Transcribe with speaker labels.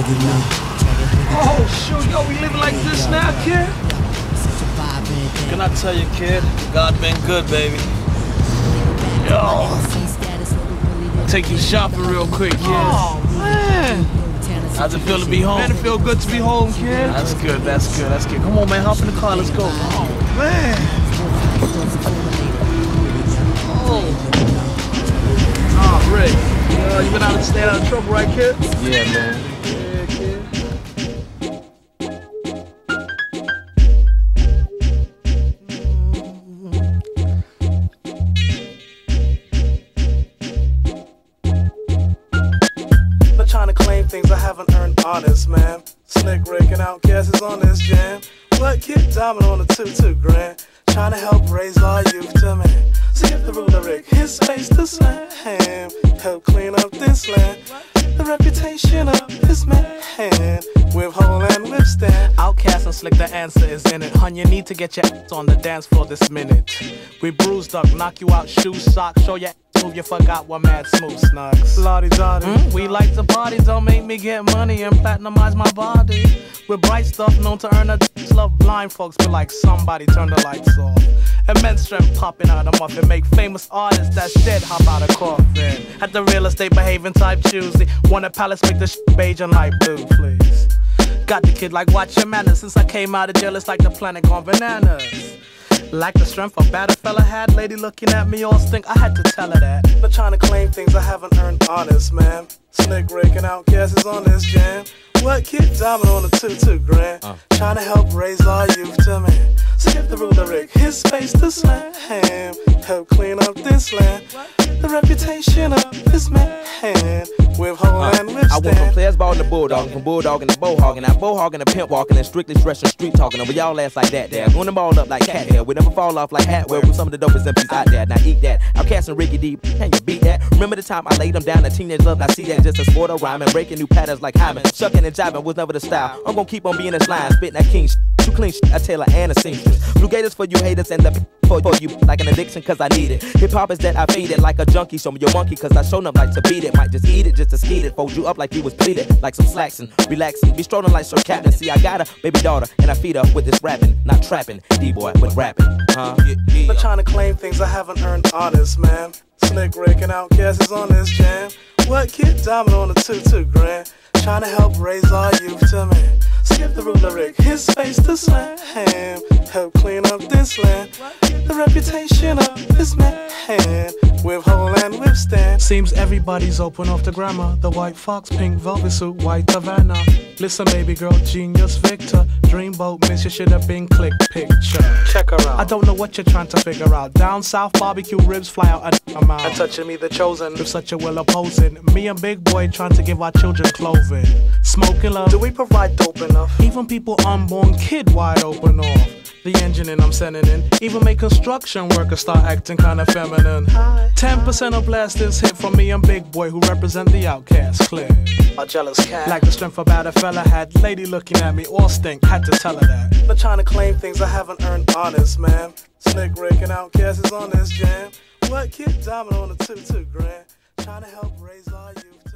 Speaker 1: Oh, shoot, yo, we living like this now, kid?
Speaker 2: Can I tell you, kid? God been good, baby. Yo, take you shopping real quick, kid.
Speaker 1: Oh, man.
Speaker 2: How's it feel to be home?
Speaker 1: Man, it feel good to be home, kid.
Speaker 2: That's good, that's good, that's good. Come on, man, hop in the car, let's go.
Speaker 1: Oh, man. Oh. Oh, Rick. Uh, you been out of staying out of trouble, right, kid?
Speaker 2: Yeah, man.
Speaker 1: Things I haven't earned honest, man. Slick Rick and OutKast is on this jam. What kid diamond on the two two grand? Trying to help raise our youth to man. See if the ruler Rick his space to slam. Help clean up this land. The reputation of this man with hole and withstand.
Speaker 3: OutKast and slick, the answer is in it. Hun, you need to get your ass on the dance floor this minute. We bruised up, knock you out, shoes, socks, show your move, you forgot what mad smooth snugs.
Speaker 1: La Di Da Di.
Speaker 3: Hmm? We like to party, don't make me get money and platinumize my body. With bright stuff known to earn a love blind folks, but like somebody turn the lights off. Immense strength popping out of muffin, make famous artists that's dead hop out of coffin. At the real estate behaving type choosy, want a palace make the sh- beige and light blue, please. Got the kid like watch your manners since I came out of jail, it's like the planet gone bananas. Like the strength a better fella had, lady looking at me all stink, I had to tell her that.
Speaker 1: Not trying to claim things I haven't earned honest, man. Slick Rick and OutKast is on this jam. What kid diamond on the two two grand? Uh. Trying to help raise our youth to man. Skip the ruler Rick, his space to slam. Help clean up this land. The reputation of this man with whole uh. and
Speaker 4: I went from players ball to bulldogging, from bulldogging to bowhogging, now bowhogging to pimp walking, and strictly stressing street talking. Over y'all ass like that there. Going the ball up like cat hair. We never fall off like Hatwell. We some of the dopest MCs out there. Now eat that. I'm and Ricky D, can you beat that? Remember the time I laid them down in teenage love? I see that just a sport of rhyming, breaking new patterns like Hyman. Shucking and jiving was never the style. I'm gonna keep on being this line, spitting that king shit. Too clean shit, I tell her and a seamstress. Blue Gators for you haters and the for, for you like an addiction cause I need it. Hip hop is that I feed it like a junkie. Show me your monkey cause I show up like to beat it. Might just eat it just to skeet it. Fold you up like you was pleated. Like some slacks and relaxing. Be strolling like Sir Captain. See, I got a baby daughter and I feed her with this rapping. Not trapping. D-boy with rapping. Huh? Yeah, yeah.
Speaker 1: Not trying to claim things I haven't earned honest, man. Slick Rick and OutKast is on this jam. What kid diamond on the two two grand? Trying to help raise our youth to man. Space to slam. Help clean up this land. The reputation of this man
Speaker 3: Seems everybody's open off the grammar. The white fox, pink velvet suit, white Havana. Listen, baby girl, genius Victor. Dreamboat, miss you should have been click picture.
Speaker 1: Check her out.
Speaker 3: I don't know what you're trying to figure out. Down south, barbecue ribs fly out a amount.
Speaker 1: And touching me, the chosen.
Speaker 3: With such a will opposing. Me and Big Boi trying to give our children clothing. Smoking love.
Speaker 1: Do we provide dope enough?
Speaker 3: Even people unborn kid wide open off. The engine and I'm sending in. Even make construction workers start acting kinda feminine. 10% of blasters hit from me and Big Boi who represent the OutKast clear.
Speaker 1: A jealous cat.
Speaker 3: Like the strength about a fella had. Lady looking at me all stink. Had to tell her that.
Speaker 1: Not trying to claim things I haven't earned honest, man. Slick Rick and OutKast is on this jam. What kid diamond on the two two grand? Trying to help raise our youth.